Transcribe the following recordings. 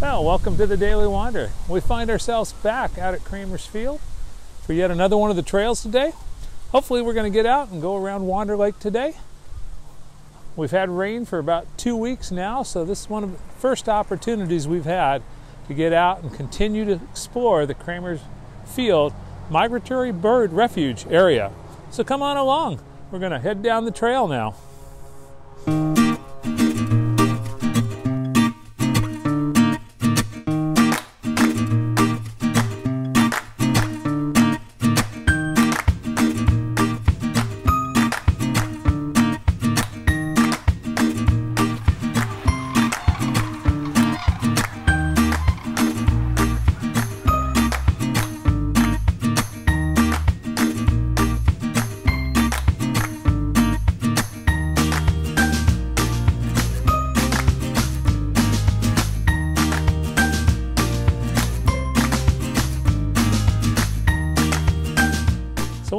Well, welcome to the Daily Wander. We find ourselves back out at Creamer's Field for yet another one of the trails today. Hopefully, we're going to get out and go around Wander Lake today. We've had rain for about two weeks now, so this is one of the first opportunities we've had to get out and continue to explore the Creamer's Field Migratory Bird Refuge area. So come on along. We're going to head down the trail now.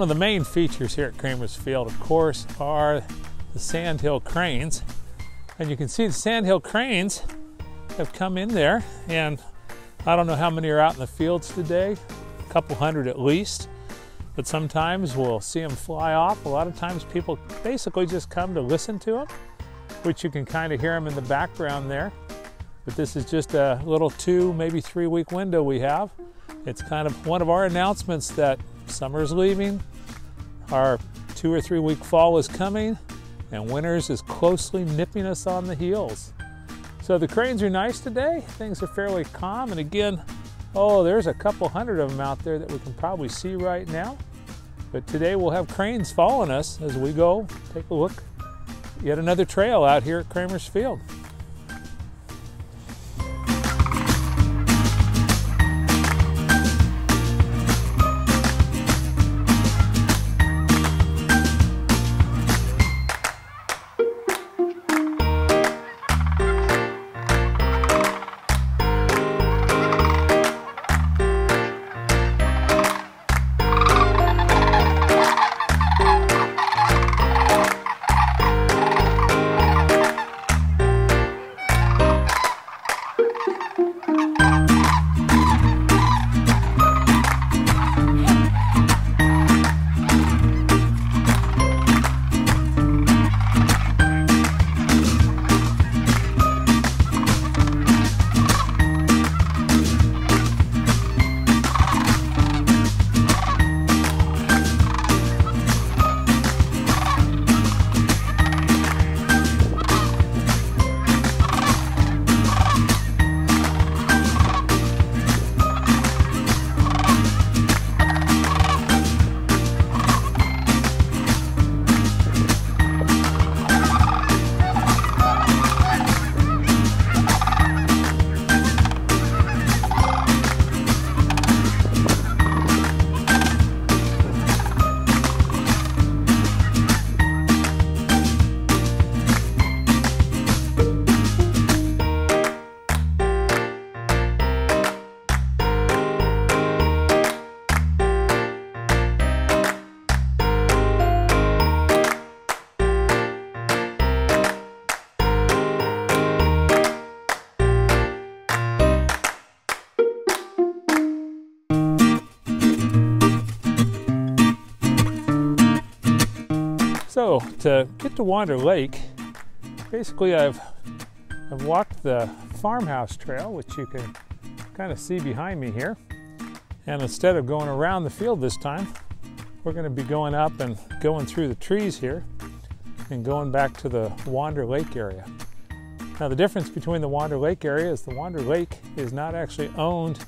One of the main features here at Creamer's Field, of course, are the sandhill cranes. And you can see the sandhill cranes have come in there and I don't know how many are out in the fields today, a couple hundred at least. But sometimes we'll see them fly off. A lot of times people basically just come to listen to them, which you can kind of hear them in the background there. But this is just a little two, maybe three week window we have. It's kind of one of our announcements that Summer's leaving, our two or three week fall is coming, and winters is closely nipping us on the heels. So the cranes are nice today. Things are fairly calm. And again, oh, there's a couple hundred of them out there that we can probably see right now. But today we'll have cranes following us as we go take a look. Yet another trail out here at Creamer's Field. So to get to Wander Lake, basically I've I've walked the farmhouse trail, which you can kind of see behind me here. And instead of going around the field this time, we're going to be going up and going through the trees here and going back to the Wander Lake area. Now the difference between the Wander Lake area is the Wander Lake is not actually owned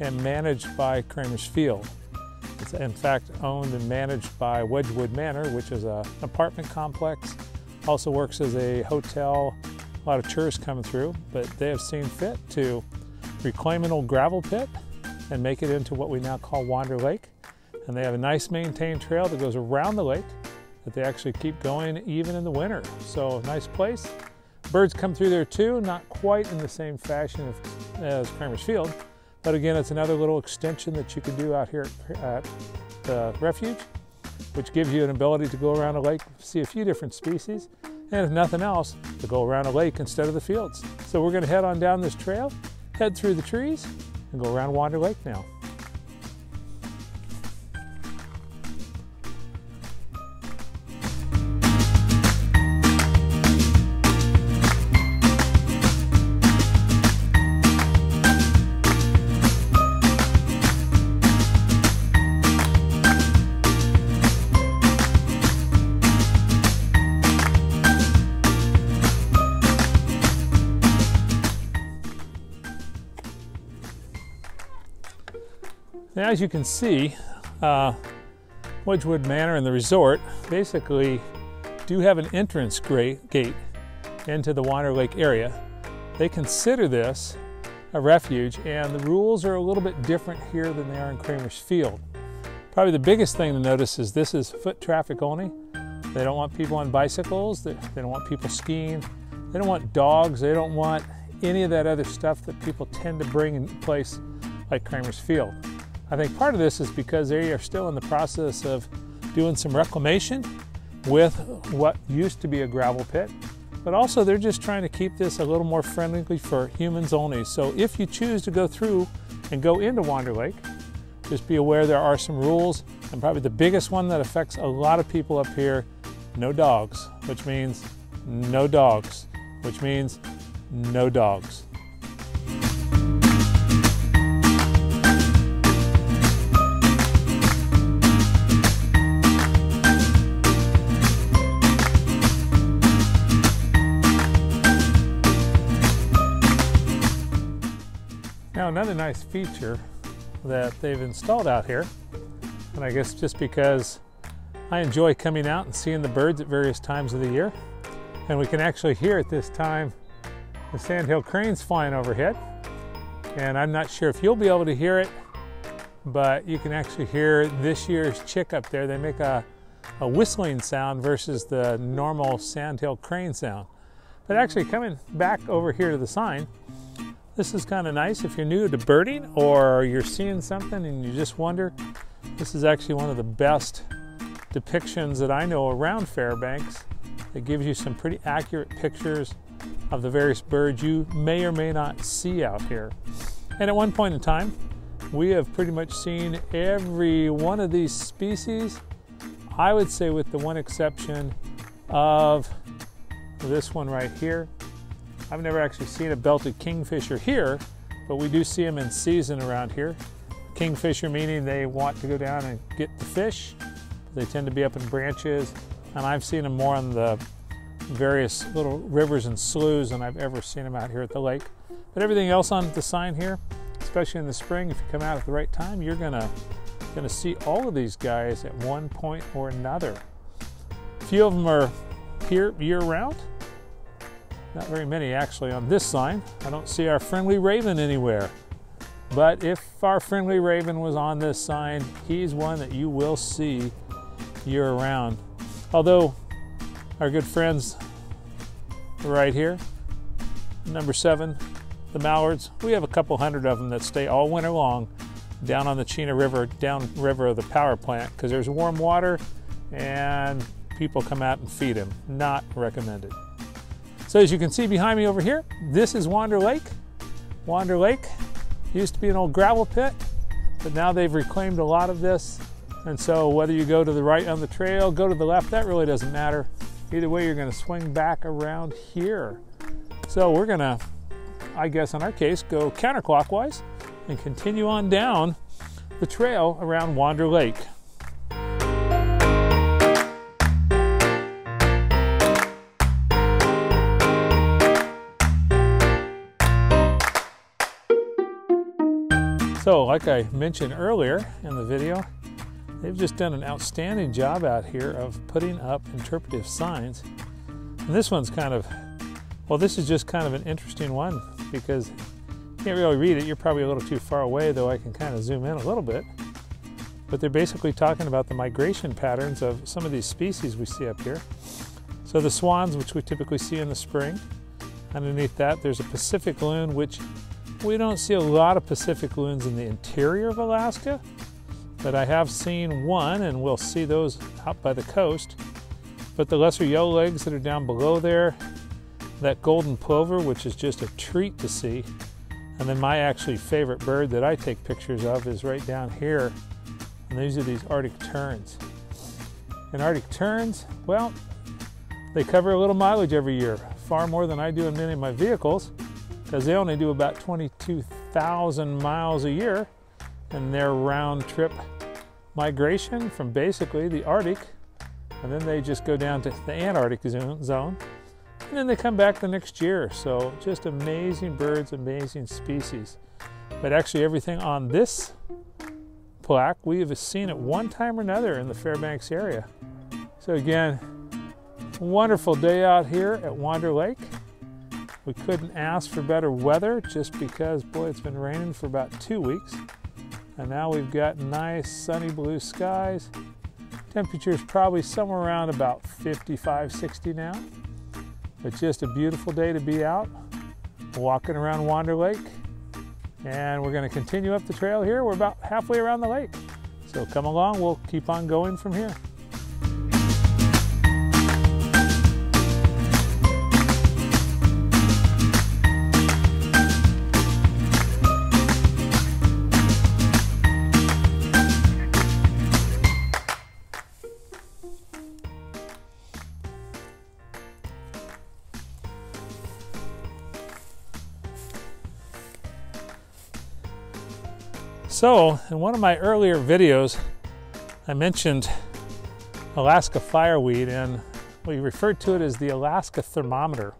and managed by Creamer's Field. It's in fact owned and managed by Wedgewood Manor, which is an apartment complex. Also works as a hotel, a lot of tourists coming through, but they have seen fit to reclaim an old gravel pit and make it into what we now call Wander Lake. And they have a nice maintained trail that goes around the lake that they actually keep going even in the winter. So nice place. Birds come through there too, not quite in the same fashion as Creamer's Field, but again, it's another little extension that you can do out here at the refuge, which gives you an ability to go around a lake, see a few different species, and if nothing else, to go around a lake instead of the fields. So we're gonna head on down this trail head through the trees and go around Wander Lake now. As you can see, uh, Wedgewood Manor and the resort basically do have an entrance gate into the Wander Lake area. They consider this a refuge, and the rules are a little bit different here than they are in Creamer's Field. Probably the biggest thing to notice is this is foot traffic only. They don't want people on bicycles, they don't want people skiing, they don't want dogs, they don't want any of that other stuff that people tend to bring in place like Creamer's Field. I think part of this is because they are still in the process of doing some reclamation with what used to be a gravel pit, but also they're just trying to keep this a little more friendly for humans only. So if you choose to go through and go into Wander Lake, just be aware there are some rules, and probably the biggest one that affects a lot of people up here, no dogs, which means no dogs, which means no dogs. Another nice feature that they've installed out here, and I guess just because I enjoy coming out and seeing the birds at various times of the year, and we can actually hear at this time the sandhill cranes flying overhead. And I'm not sure if you'll be able to hear it, but you can actually hear this year's chick up there. They make a, a whistling sound versus the normal sandhill crane sound. But actually coming back over here to the sign, this is kind of nice if you're new to birding or you're seeing something and you just wonder. This is actually one of the best depictions that I know around Fairbanks. It gives you some pretty accurate pictures of the various birds you may or may not see out here. And at one point in time, we have pretty much seen every one of these species, I would say with the one exception of this one right here. I've never actually seen a belted kingfisher here, but we do see them in season around here. Kingfisher meaning they want to go down and get the fish. They tend to be up in branches, and I've seen them more on the various little rivers and sloughs than I've ever seen them out here at the lake. But everything else on the sign here, especially in the spring, if you come out at the right time, you're gonna, gonna see all of these guys at one point or another. A few of them are here year round, not very many actually on this sign. I don't see our friendly raven anywhere. But if our friendly raven was on this sign, he's one that you will see year round. Although our good friends right here, number seven, the mallards, we have a couple hundred of them that stay all winter long down on the Chena River, down river of the power plant because there's warm water and people come out and feed them. Not recommended. So as you can see behind me over here, this is Wander Lake. Wander Lake used to be an old gravel pit, but now they've reclaimed a lot of this. And so whether you go to the right on the trail, go to the left, that really doesn't matter. Either way, you're gonna swing back around here. So we're gonna, I guess in our case, go counterclockwise and continue on down the trail around Wander Lake. So, like I mentioned earlier in the video, they've just done an outstanding job out here of putting up interpretive signs. And this one's kind of, well, this is just kind of an interesting one because you can't really read it. You're probably a little too far away, though I can kind of zoom in a little bit. But they're basically talking about the migration patterns of some of these species we see up here. So the swans, which we typically see in the spring, underneath that there's a Pacific loon, which we don't see a lot of Pacific loons in the interior of Alaska, but I have seen one, and we'll see those out by the coast. But the lesser yellowlegs that are down below there, that golden plover, which is just a treat to see, And then my actually favorite bird that I take pictures of is right down here. And these are these Arctic terns. And Arctic terns, well, they cover a little mileage every year, far more than I do in many of my vehicles, because they only do about 22,000 miles a year in their round trip migration from basically the Arctic, and then they just go down to the Antarctic zone, and then they come back the next year. So just amazing birds, amazing species. But actually everything on this plaque we have seen at one time or another in the Fairbanks area. So again, wonderful day out here at Wander Lake. We couldn't ask for better weather just because, boy, it's been raining for about two weeks. And now we've got nice sunny blue skies. Temperature is probably somewhere around about 55, 60 now. But just a beautiful day to be out, walking around Wander Lake. And we're going to continue up the trail here. We're about halfway around the lake. So come along, we'll keep on going from here. So, in one of my earlier videos, I mentioned Alaska fireweed, and we referred to it as the Alaska thermometer.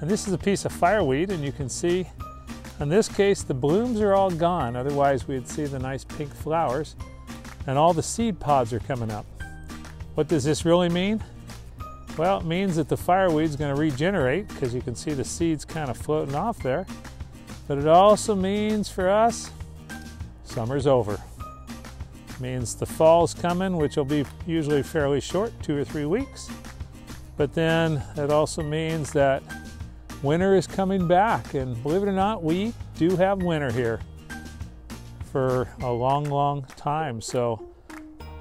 And this is a piece of fireweed, and you can see in this case the blooms are all gone, otherwise we'd see the nice pink flowers, and all the seed pods are coming up. What does this really mean? Well, it means that the fireweed's going to regenerate because you can see the seeds kind of floating off there. But it also means for us summer's over. Means the fall's coming, which will be usually fairly short, two or three weeks. But then it also means that winter is coming back. And believe it or not, we do have winter here for a long, long time. So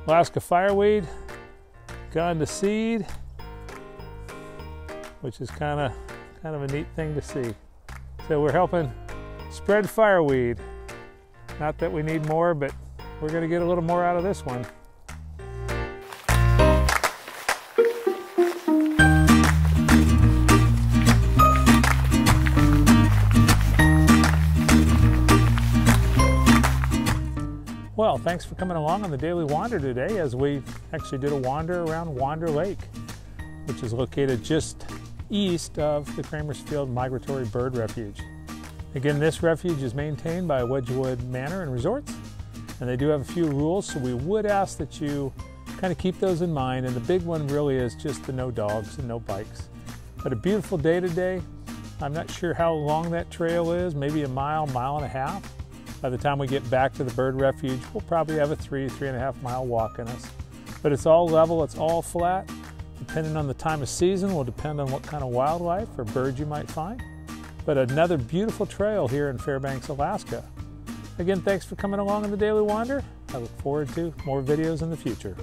Alaska fireweed gone to seed, which is kind of kind of a neat thing to see. So we're helping spread fireweed not that we need more, but we're going to get a little more out of this one. Well, thanks for coming along on the Daily Wander today as we actually did a wander around Wander Lake, which is located just east of the Creamer's Field Migratory Bird Refuge. Again, this refuge is maintained by Wedgewood Manor and Resorts, and they do have a few rules, so we would ask that you kind of keep those in mind. And the big one really is just the no dogs and no bikes. But a beautiful day today. I'm not sure how long that trail is, maybe a mile, mile and a half. By the time we get back to the bird refuge, we'll probably have a three, three and a half mile walk in us. But it's all level, it's all flat. Depending on the time of season will depend on what kind of wildlife or birds you might find but another beautiful trail here in Fairbanks, Alaska. Again, thanks for coming along on the Daily Wander. I look forward to more videos in the future.